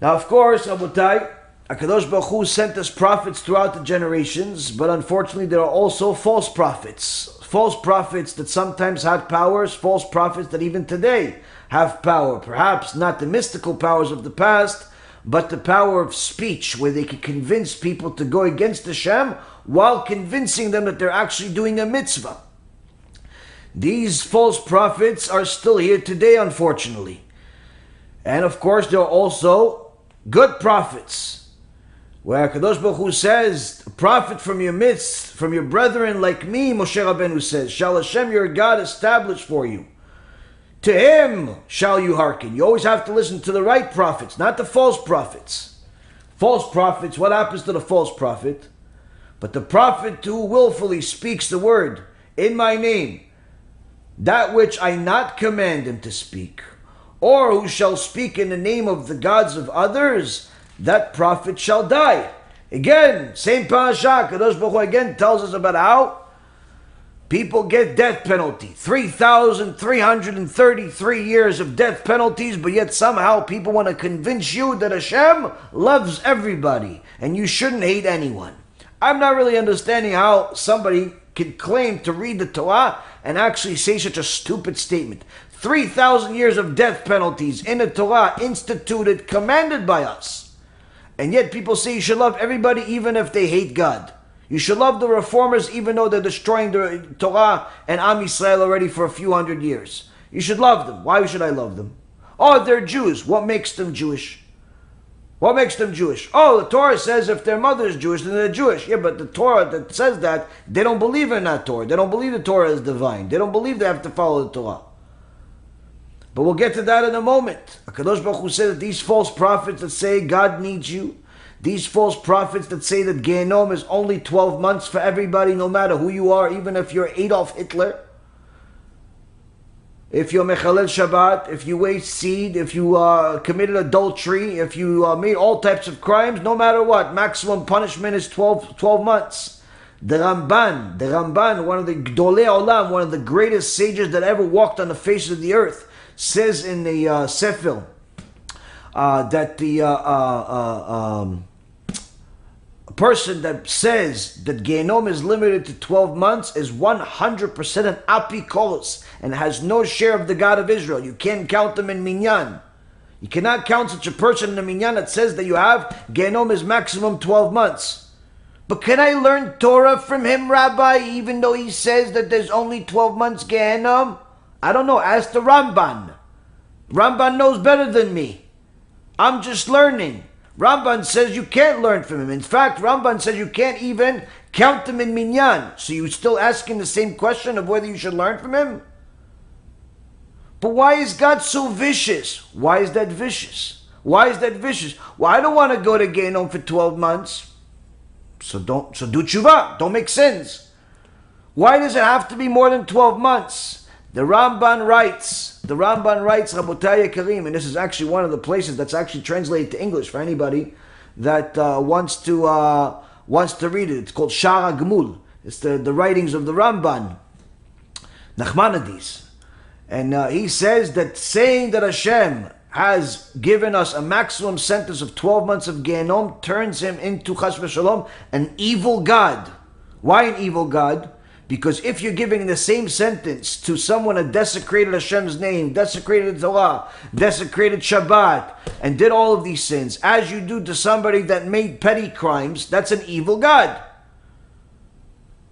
Now, of course, Abutai, HaKadosh Baruch Hu sent us prophets throughout the generations, but unfortunately, there are also false prophets. False prophets that sometimes had powers, false prophets that even today have power. Perhaps not the mystical powers of the past, but the power of speech, where they can convince people to go against Hashem while convincing them that they're actually doing a mitzvah. These false prophets are still here today, unfortunately. And of course, there are also good prophets, where Kadosh Baruch Hu says, "A prophet from your midst, from your brethren like me," Moshe Rabbeinu says, "Shall Hashem your God establish for you." To him shall you hearken. You always have to listen to the right prophets, not the false prophets. False prophets, what happens to the false prophet? But the prophet who willfully speaks the word in my name, that which I not command him to speak, or who shall speak in the name of the gods of others, that prophet shall die. Again, same parasha, Kadosh Baruch Hu again tells us about how people get death penalty. 3,333 years of death penalties, but yet somehow people want to convince you that Hashem loves everybody and you shouldn't hate anyone. I'm not really understanding how somebody can claim to read the Torah and actually say such a stupid statement. 3,000 years of death penalties in the Torah instituted, commanded by us. And yet people say you should love everybody even if they hate God. You should love the reformers even though they're destroying the Torah and Am Yisrael already for a few hundred years. You should love them. Why should I love them? Oh, they're Jews. What makes them Jewish? What makes them Jewish? Oh, the Torah says if their mother is Jewish, then they're Jewish. Yeah, but the Torah that says that, they don't believe in that Torah. They don't believe the Torah is divine. They don't believe they have to follow the Torah. But we'll get to that in a moment. HaKadosh Baruch Hu said that these false prophets that say God needs you, these false prophets that say that Gehenom is only 12 months for everybody, no matter who you are, even if you're Adolf Hitler, if you're Mechalel Shabbat, if you waste seed, if you uh, committed adultery, if you uh, made all types of crimes, no matter what, maximum punishment is 12, 12 months. The Ramban, the Ramban, one of the Gdolei Olam, one of the greatest sages that ever walked on the face of the earth, says in the uh, Sefer uh, that the uh, uh, uh um, person that says that Gehenom is limited to 12 months is 100% an apikolos and has no share of the God of Israel. You can't count them in minyan. You cannot count such a person in the minyan that says that you have Gehenom is maximum 12 months. But can I learn Torah from him, Rabbi, even though he says that there's only 12 months Gehenom? I don't know. Ask the Ramban. Ramban knows better than me. I'm just learning. Ramban says you can't learn from him. In fact, Ramban says you can't even count them in minyan. So you're still asking the same question of whether you should learn from him? But why is God so vicious? Why is that vicious? Why is that vicious? Well, I don't want to go to Gehenom for 12 months. So don't so do teshuva. Don't make sins. Why does it have to be more than 12 months? The Ramban writes the Ramban writes, Rabotai Karim, and this is actually one of the places that's actually translated to English for anybody that uh, wants to uh, wants to read it. It's called Shaar HaGemul. It's the, the writings of the Ramban, Nachmanides. And uh, he says that saying that Hashem has given us a maximum sentence of 12 months of Gehenom turns him into, Chas Shalom, an evil God. Why an evil God? Because if you're giving the same sentence to someone that desecrated Hashem's name, desecrated the Torah, desecrated Shabbat, and did all of these sins, as you do to somebody that made petty crimes, that's an evil God.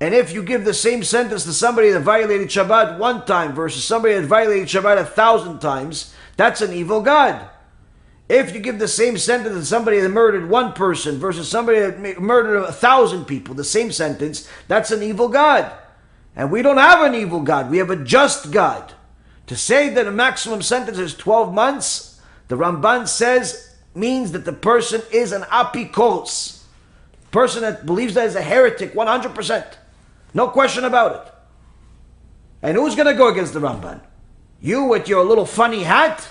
And if you give the same sentence to somebody that violated Shabbat one time versus somebody that violated Shabbat a thousand times, that's an evil God. If you give the same sentence to somebody that murdered one person versus somebody that murdered a thousand people, the same sentence, that's an evil God. And we don't have an evil God, we have a just God. To say that a maximum sentence is 12 months, the Ramban says, means that the person is an apikos. Person that believes that is a heretic 100%. No question about it. And who's going to go against the Ramban? You with your little funny hat?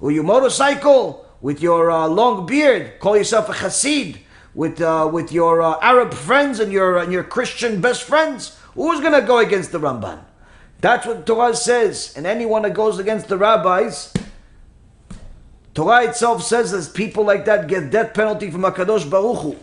Or your motorcycle? With your uh, long beard? Call yourself a chassid? With, uh, with your uh, Arab friends and your, and your Christian best friends? Who's going to go against the Ramban? That's what Torah says. And anyone that goes against the rabbis, Torah itself says that people like that get death penalty from Hakadosh Baruch Hu.